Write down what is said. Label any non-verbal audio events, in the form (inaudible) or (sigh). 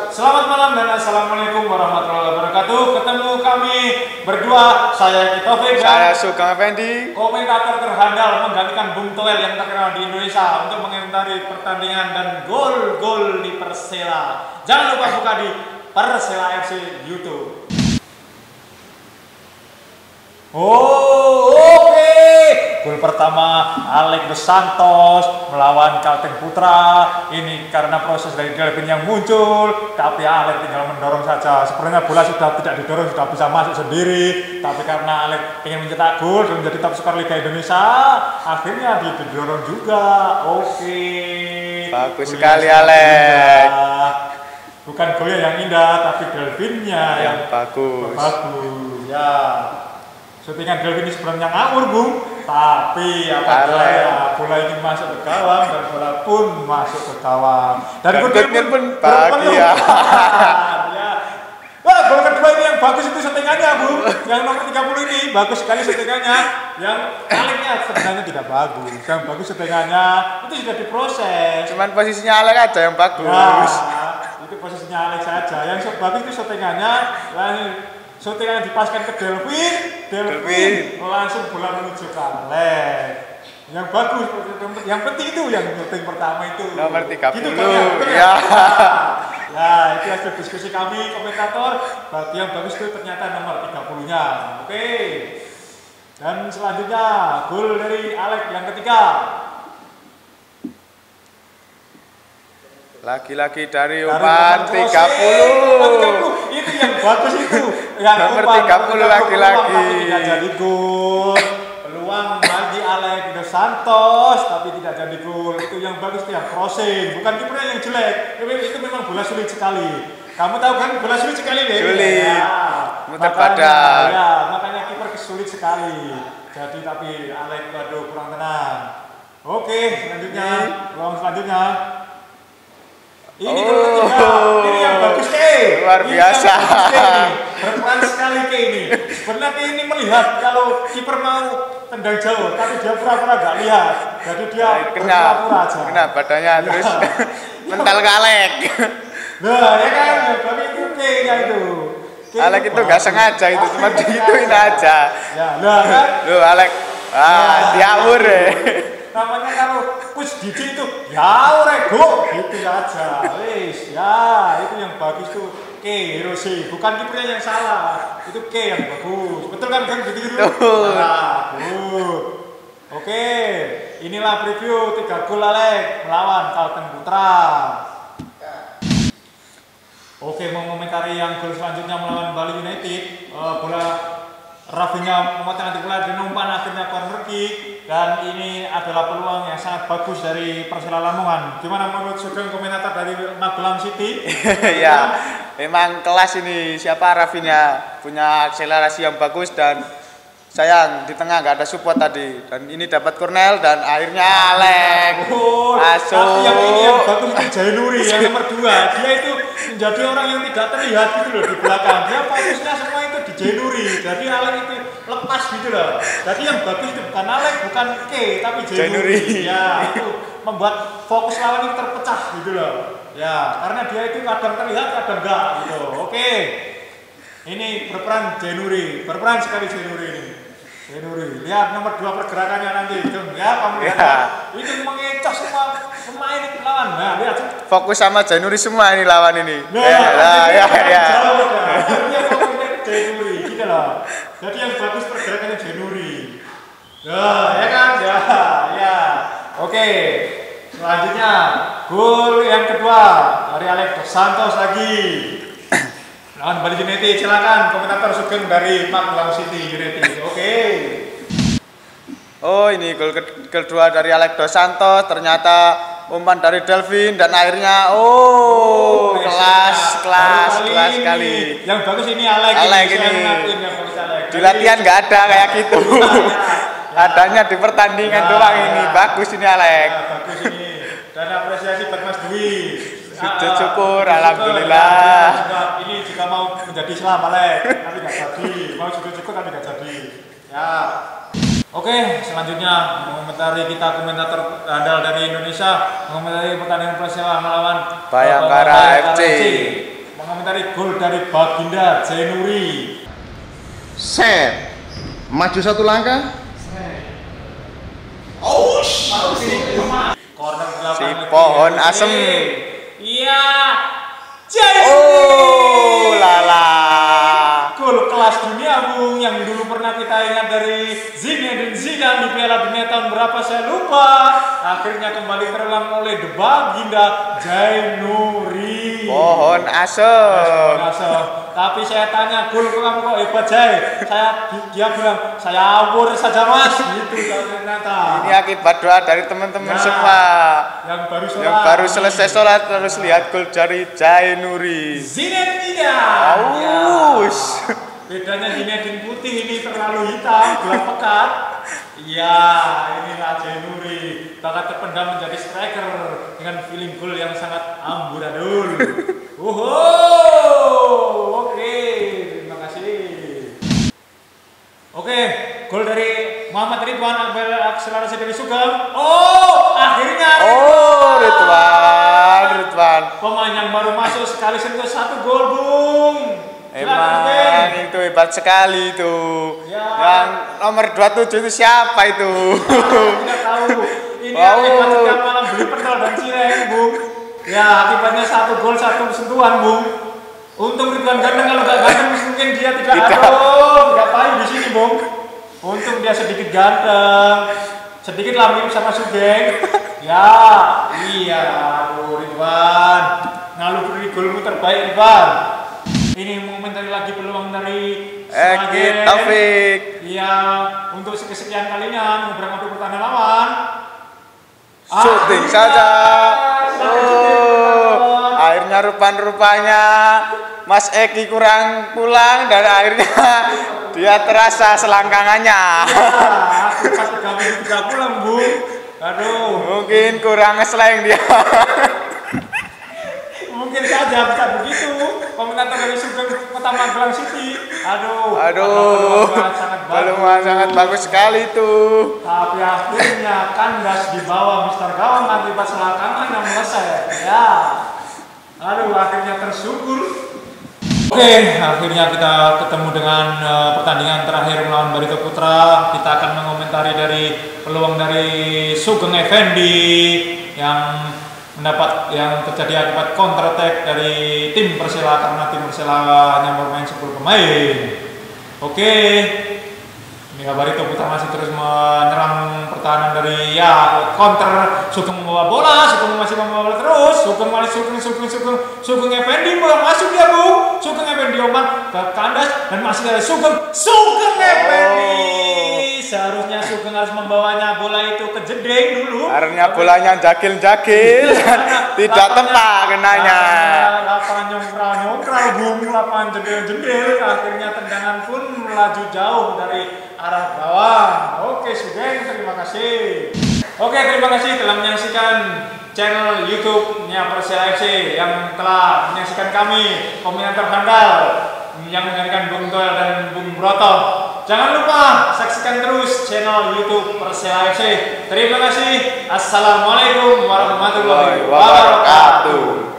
Selamat malam dan assalamualaikum warahmatullahi wabarakatuh. Ketemu kami berdua, saya Kitofik Saya Sugeng Effendi. komentator terhandal menggantikan Bung Toel yang terkenal di Indonesia untuk mengomentari pertandingan dan gol-gol di Persela. Jangan lupa buka di Persela FC YouTube. Oh. Gol pertama Alex Dos Santos melawan Kalteng Putra. Ini karena proses dari Delvin yang muncul, tapi Alex tinggal mendorong saja. Sebenarnya bola sudah tidak didorong, sudah bisa masuk sendiri. Tapi karena Alex ingin mencetak gol dan menjadi top skor Liga Indonesia, akhirnya dia didorong juga. Oke. Bagus Gol sekali, Alex. Bukan golnya yang indah, tapi Delvinnya yang Yang bagus. bagus ya syutingan Delvin ini sebenarnya ngawur bung tapi apa Karena- daya bola ini masuk ke gawang dan bola pun masuk ke gawang dan Dan Kurnia pun bahagia. (laughs) ya Wah, gol kedua ini yang bagus itu settingannya, Bung. Yang nomor 30 ini bagus sekali settingannya. Yang Aleknya sebenarnya tidak bagus. Yang bagus settingannya itu sudah diproses. Cuman posisinya Alex aja yang bagus. Ya, itu posisinya Alex saja. Yang bagus itu syutingannya, syutingan dipaskan ke Delvin, Delvin, langsung bola menuju ke Alex. Yang bagus, yang penting itu yang syuting pertama itu. Nomor 30, Gitu, Bang, ya, ya. Ya, itu hasil diskusi kami komentator. Berarti yang bagus itu ternyata nomor 30-nya. Oke. Dan selanjutnya gol dari Alex yang ketiga. Lagi-lagi dari umpan umpan 30. crossing, 30. Itu yang bagus itu. Yang umpan 30 laki-laki. tidak jadi gol. Peluang bagi Alex Dos Santos tapi tidak jadi gol. Itu yang bagus itu yang crossing, bukan kipernya yang jelek. Itu memang bola sulit sekali. Kamu tahu kan bola sulit sekali deh. Sulit. Ya. Muter badan. Ya, makanya kiper sulit sekali. Jadi tapi Alex waduh kurang tenang. Oke, selanjutnya, peluang selanjutnya. Ini Oh. ketiga. Ini yang bagus ke. Luar Ini biasa. Berperan sekali ke ini. Sebenarnya Ke ini melihat kalau kiper mau tendang jauh, tapi dia pura-pura nggak lihat. Jadi dia Kena, berpura-pura aja. kena badannya Ya. terus (laughs) mental ke Alex. Nah, ya kan, tapi itu Ke nya itu. Ke Alex itu bagus. sengaja itu, cuma (laughs) digituin sengaja. aja. Ya, nah kan. Loh Alex, ah Ya, diawur ya. namanya kalau push DJ itu ya rego gitu aja wis ya itu yang bagus tuh K Hiroshi. Bukan kipernya yang salah. Itu K yang bagus. Betul kan kan gitu. Gitu nah oke. Inilah preview tiga gol Alex melawan Kalteng Putra. Oke, mau komentari yang gol selanjutnya melawan Bali United. Eh, bola Rafinya memotong anti bola dan umpan akhirnya corner kick dan ini adalah peluang yang sangat bagus dari Persela Lamongan. Gimana menurut Sugeng komentator dari Magelang City? (laughs) ya, memang kelas ini siapa Rafinya punya akselerasi yang bagus dan sayang di tengah nggak ada support tadi dan ini dapat Cornell dan akhirnya Alex Oh, masuk. yang ini yang bagus itu Jainuri yang nomor dua. Dia itu menjadi orang yang tidak terlihat gitu loh di belakang. Dia fokusnya semua itu di Jainuri. Jadi Alex itu lepas gitu loh. Jadi yang bagus itu bukan Alex, bukan K, tapi. Jainuri. Ya, itu membuat fokus lawan itu terpecah gitu loh. Ya, karena dia itu kadang terlihat, kadang enggak gitu. Oke. Ini berperan Jainuri, berperan sekali Jainuri ini. Jainuri, lihat nomor dua pergerakannya nanti, Jun. ya kamu lihat. Ya. Itu mengecoh semua pemain itu lawan. Nah, lihat. fokus sama Januari semua ini lawan ini Nah, ya ya ya, ya. Jainuri, gitu loh. Jadi yang bagus pergerakannya Jainuri. Nah, ya kan? Ya, ya. Oke. Selanjutnya, gol yang kedua dari Alex Dos Santos lagi. Lawan Bali United, silakan komentator Sugeng dari Magelang City United. Oke. oh ini gol ke- kedua dari Alex Dos Santos ternyata umpan dari Delvin dan akhirnya oh kelas kelas Baru kelas ini. sekali Yang bagus ini Alex. Alex ini. Alex. di latihan nggak ada kayak gitu (laughs) adanya di pertandingan Ya, doang ini bagus ini Alex Ya, bagus ini. Dan apresiasi buat Mas Dwi. Sujud Ah, syukur, sujud alhamdulillah. Ya, juga, ini juga mau menjadi Islam, Alex. Tapi nggak jadi. Mau sujud syukur tapi nggak jadi. Ya. Oke, selanjutnya mengomentari kita komentator andal dari Indonesia mengomentari pertandingan Persela melawan Bayangkara FC. Mengomentari gol dari Baginda Jainuri. Set. Maju satu langkah. Corner Si pohon asem. Iya. Jainuri. Oh, berapa saya lupa. Akhirnya kembali terulang oleh The Baginda Jainuri. Pohon asem. Tapi saya tanya, gol kamu kok hebat Jai? Saya dia bilang, saya awur saja mas. Gitu ternyata. Ini akibat doa dari teman-teman Nah, semua. Yang baru sholat. Yang baru selesai sholat terus lihat gol dari Jainuri. Zinedine Zidane. Ya. Aus. Bedanya Zinedine putih ini terlalu hitam, gelap pekat. Iya, inilah Jainuri. Bakat terpendam menjadi striker dengan feeling gol yang sangat amburadul. (laughs) Uhuh, oke, terima kasih. Oke, gol dari Muhammad Ridwan Akbar akselerasi dari Sugeng. Oh, akhirnya Oh, Ridwan, Ridwan. Pemain yang baru masuk sekali sentuh satu gol, Bung. Emang itu hebat sekali itu. Ya. Yang nomor 27 itu siapa itu? tidak tahu. Ini Wow. akibat setiap malam beli pentol dan cireng, Bung. Ya, akibatnya satu gol, satu sentuhan, Bung. Untung Ridwan ganteng kalau nggak ganteng mungkin dia tidak Tidak. aduh, nggak payu di sini, Bung. Untung dia sedikit ganteng, sedikit lah mirip sama Sugeng. Ya, iya, aduh Ridwan. Ngalur golmu terbaik, Ridwan. Ini mengomentari lagi peluang dari Eki Sragen. Taufik. Iya, untuk sekian kalinya menyeberang waktu pertahanan lawan. Syuting Akhirnya, saja. Oh, akhirnya rupan-rupanya Mas Eki kurang pulang dan akhirnya dia terasa selangkangannya. Pas tiga bulan, Bu. Aduh, Mungkin kurang ngesleng dia. mungkin saja bisa begitu. Komentator dari Sugeng Kota Magelang City. Aduh, Aduh, peluang sangat bagus. peluang sangat bagus sekali tuh. Tapi akhirnya kandas di bawah Mister Gawang akibat selangkangan yang meleset. Ya. Aduh, akhirnya tersyukur. Oke, akhirnya kita ketemu dengan eh, pertandingan terakhir melawan Barito Putra. Kita akan mengomentari dari peluang dari Sugeng Effendi yang mendapat yang terjadi akibat counter attack dari tim Persela karena tim Persela hanya bermain 10 pemain. Oke, ini Barito Putra masih terus menyerang pertahanan dari ya counter Sugeng membawa bola, Sugeng masih membawa bola terus, Sugeng malah Sugeng Sugeng Sugeng. Sugeng Effendi masuk dia bu, Sugeng Effendi oman ke kandas dan masih dari Sugeng. Sugeng Effendi. Seharusnya Sugeng harus membawanya bola itu ke jeding dulu. Harusnya bolanya jagil-jagil, (laughs) tidak tepat kenanya. Lapangan- Lapangan nyongkral nyongkral bung, lapangan jendel jendel. Akhirnya tendangan pun melaju jauh dari arah gawang. Oke Sugeng, terima kasih. Oke terima kasih telah menyaksikan channel YouTube-nya Persela FC yang telah menyaksikan kami komentator handal yang menggantikan Bung Toel dan Bung Broto. Jangan lupa saksikan terus channel YouTube Persela FC. Terima kasih. Assalamualaikum warahmatullahi wabarakatuh.